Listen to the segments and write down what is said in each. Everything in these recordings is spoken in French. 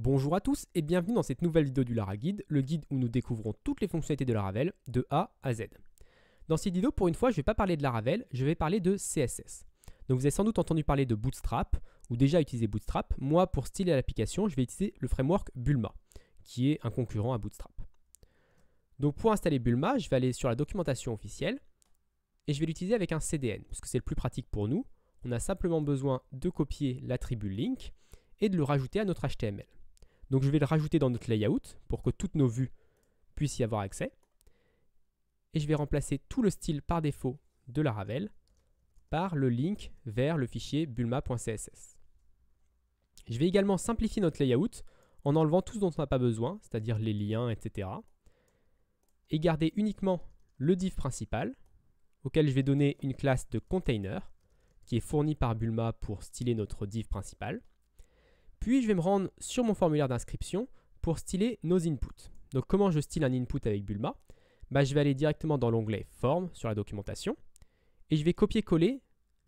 Bonjour à tous et bienvenue dans cette nouvelle vidéo du Lara Guide, le guide où nous découvrons toutes les fonctionnalités de Laravel de A à Z. Dans cette vidéo, pour une fois, je ne vais pas parler de Laravel, je vais parler de CSS. Donc vous avez sans doute entendu parler de Bootstrap ou déjà utilisé Bootstrap. Moi, pour styler l'application, je vais utiliser le framework Bulma, qui est un concurrent à Bootstrap. Donc pour installer Bulma, je vais aller sur la documentation officielle et je vais l'utiliser avec un CDN, parce que c'est le plus pratique pour nous. On a simplement besoin de copier l'attribut link et de le rajouter à notre HTML. Donc je vais le rajouter dans notre layout pour que toutes nos vues puissent y avoir accès. Et je vais remplacer tout le style par défaut de la Ravel par le link vers le fichier bulma.css. Je vais également simplifier notre layout en enlevant tout ce dont on n'a pas besoin, c'est-à-dire les liens, etc. Et garder uniquement le div principal, auquel je vais donner une classe de container, qui est fournie par Bulma pour styler notre div principal. Puis je vais me rendre sur mon formulaire d'inscription pour styler nos inputs. Donc comment je style un input avec Bulma? Bah, Je vais aller directement dans l'onglet Forme sur la documentation et je vais copier-coller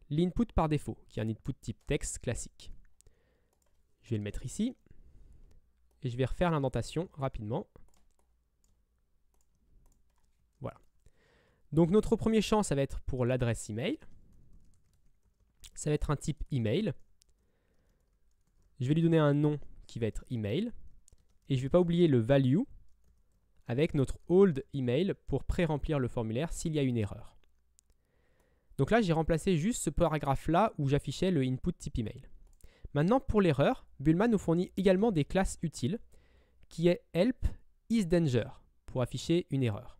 l'input par défaut, qui est un input type texte classique. Je vais le mettre ici et je vais refaire l'indentation rapidement. Voilà. Donc notre premier champ, ça va être pour l'adresse email. Ça va être un type email. Je vais lui donner un nom qui va être email. Et je ne vais pas oublier le value avec notre old email pour pré-remplir le formulaire s'il y a une erreur. Donc là, j'ai remplacé juste ce paragraphe-là où j'affichais le input type email. Maintenant, pour l'erreur, Bulma nous fournit également des classes utiles qui est help is danger pour afficher une erreur.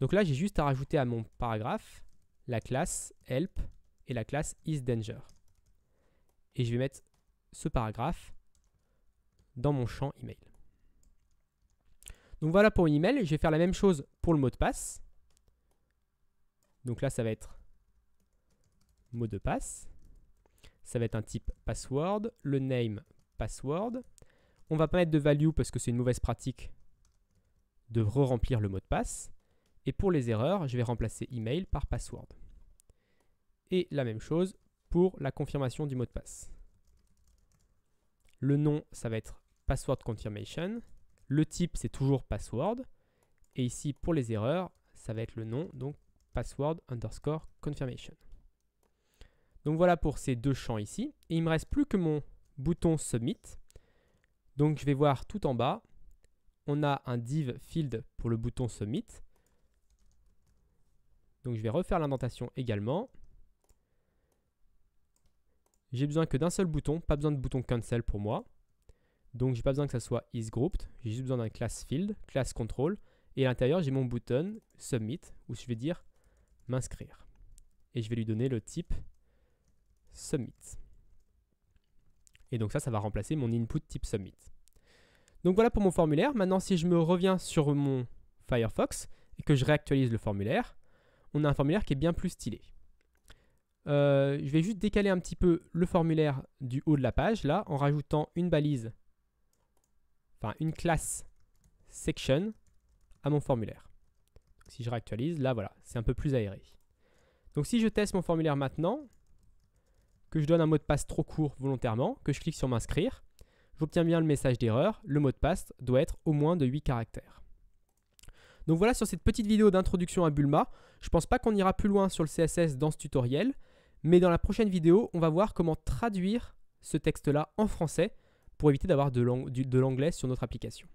Donc là, j'ai juste à rajouter à mon paragraphe la classe help et la classe is danger. Et je vais mettre ce paragraphe dans mon champ email. Donc voilà pour email. Je vais faire la même chose pour le mot de passe. Donc là, ça va être mot de passe. Ça va être un type password, le name password. On va pas mettre de value parce que c'est une mauvaise pratique de re-remplir le mot de passe. Et pour les erreurs, je vais remplacer email par password. Et la même chose pour la confirmation du mot de passe. Le nom, ça va être password confirmation. Le type, c'est toujours password. Et ici, pour les erreurs, ça va être le nom, donc password underscore confirmation. Donc voilà pour ces deux champs ici. Et il ne me reste plus que mon bouton Submit. Donc je vais voir tout en bas, on a un div field pour le bouton Submit. Donc je vais refaire l'indentation également. J'ai besoin que d'un seul bouton, pas besoin de bouton cancel pour moi. Donc j'ai pas besoin que ça soit isGrouped, j'ai juste besoin d'un class field, class control, et à l'intérieur j'ai mon bouton submit, où je vais dire m'inscrire. Et je vais lui donner le type submit. Et donc ça, ça va remplacer mon input type submit. Donc voilà pour mon formulaire. Maintenant, si je me reviens sur mon Firefox et que je réactualise le formulaire, on a un formulaire qui est bien plus stylé. Euh, je vais juste décaler un petit peu le formulaire du haut de la page, là, en rajoutant une balise, enfin une classe section à mon formulaire. si je réactualise, là, voilà, c'est un peu plus aéré. Donc si je teste mon formulaire maintenant, que je donne un mot de passe trop court volontairement, que je clique sur m'inscrire, j'obtiens bien le message d'erreur, le mot de passe doit être au moins de 8 caractères. Donc voilà sur cette petite vidéo d'introduction à Bulma. Je pense pas qu'on ira plus loin sur le CSS dans ce tutoriel, mais dans la prochaine vidéo, on va voir comment traduire ce texte-là en français pour éviter d'avoir de l'anglais sur notre application.